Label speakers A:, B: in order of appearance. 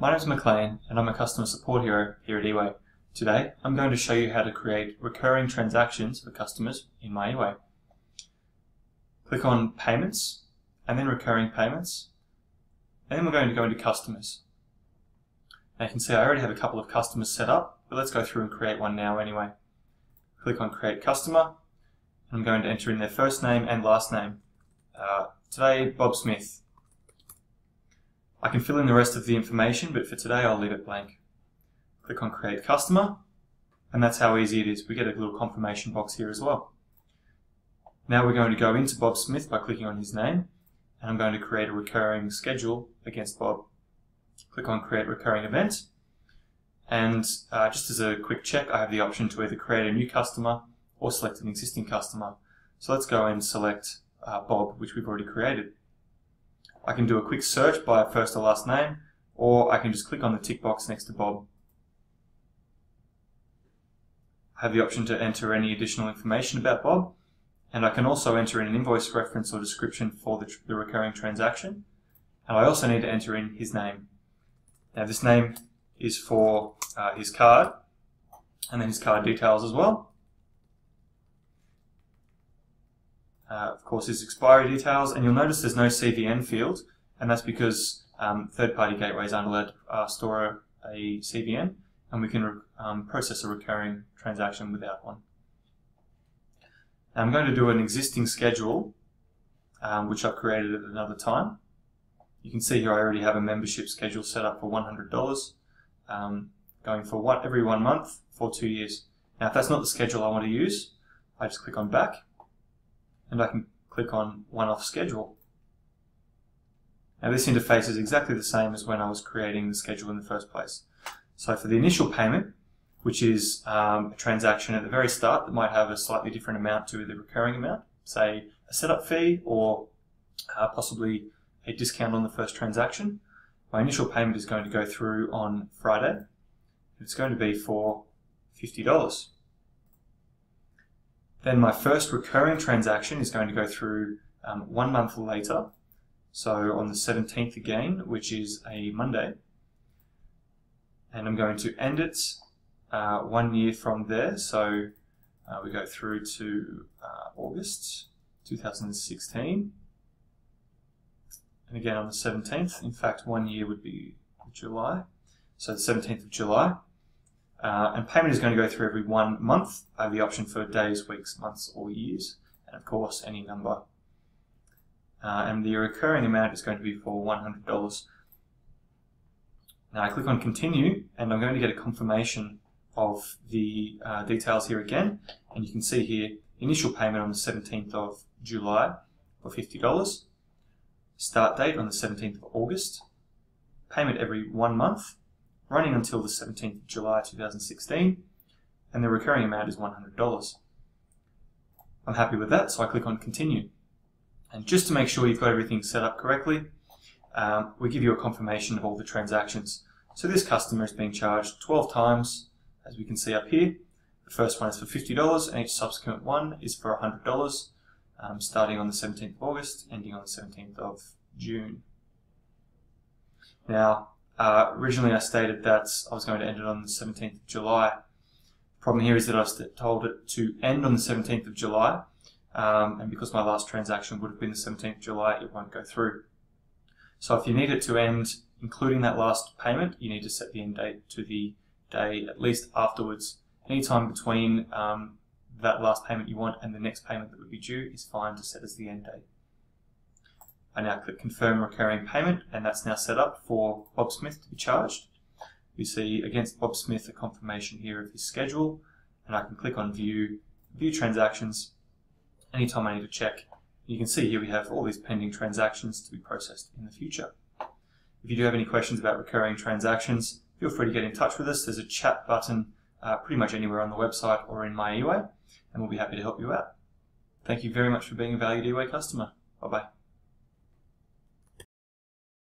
A: My name is Maclean and I'm a customer support hero here at eWay. Today I'm going to show you how to create recurring transactions for customers in my eWay. Click on Payments and then Recurring Payments and then we're going to go into Customers. Now you can see I already have a couple of customers set up but let's go through and create one now anyway. Click on Create Customer and I'm going to enter in their first name and last name. Uh, today Bob Smith I can fill in the rest of the information, but for today I'll leave it blank. Click on Create Customer, and that's how easy it is. We get a little confirmation box here as well. Now we're going to go into Bob Smith by clicking on his name, and I'm going to create a recurring schedule against Bob. Click on Create Recurring Event, and uh, just as a quick check, I have the option to either create a new customer or select an existing customer. So let's go and select uh, Bob, which we've already created. I can do a quick search by first or last name, or I can just click on the tick box next to Bob. I have the option to enter any additional information about Bob, and I can also enter in an invoice reference or description for the, the recurring transaction, and I also need to enter in his name. Now this name is for uh, his card, and then his card details as well. Uh, of course, is expiry details, and you'll notice there's no CVN field, and that's because um, third-party gateways aren't allowed to uh, store a, CVN, and we can um, process a recurring transaction without one. Now I'm going to do an existing schedule, um, which I've created at another time. You can see here I already have a membership schedule set up for $100, um, going for one, every one month for two years. Now if that's not the schedule I want to use, I just click on back, and I can click on one-off schedule. Now this interface is exactly the same as when I was creating the schedule in the first place. So for the initial payment, which is um, a transaction at the very start that might have a slightly different amount to the recurring amount, say a setup fee or uh, possibly a discount on the first transaction, my initial payment is going to go through on Friday. It's going to be for $50. Then my first recurring transaction is going to go through um, one month later, so on the 17th again, which is a Monday. And I'm going to end it uh, one year from there, so uh, we go through to uh, August 2016. And again on the 17th, in fact one year would be July, so the 17th of July. Uh, and payment is going to go through every one month. I have the option for days, weeks, months, or years, and of course any number. Uh, and the recurring amount is going to be for $100. Now I click on continue, and I'm going to get a confirmation of the uh, details here again. And you can see here, initial payment on the 17th of July for $50. Start date on the 17th of August. Payment every one month running until the 17th of July 2016, and the recurring amount is $100. I'm happy with that, so I click on Continue. And just to make sure you've got everything set up correctly, um, we give you a confirmation of all the transactions. So this customer is being charged 12 times, as we can see up here. The first one is for $50, and each subsequent one is for $100, um, starting on the 17th of August, ending on the 17th of June. Now, uh, originally I stated that I was going to end it on the 17th of July. The problem here is that I was told it to end on the 17th of July, um, and because my last transaction would have been the 17th of July, it won't go through. So if you need it to end, including that last payment, you need to set the end date to the day at least afterwards. Any time between um, that last payment you want and the next payment that would be due is fine to set as the end date. I now click confirm recurring payment and that's now set up for Bob Smith to be charged. We see against Bob Smith a confirmation here of his schedule and I can click on view, view transactions anytime I need to check. You can see here we have all these pending transactions to be processed in the future. If you do have any questions about recurring transactions, feel free to get in touch with us. There's a chat button uh, pretty much anywhere on the website or in my eWay, and we'll be happy to help you out. Thank you very much for being a valued eWay customer. Bye-bye.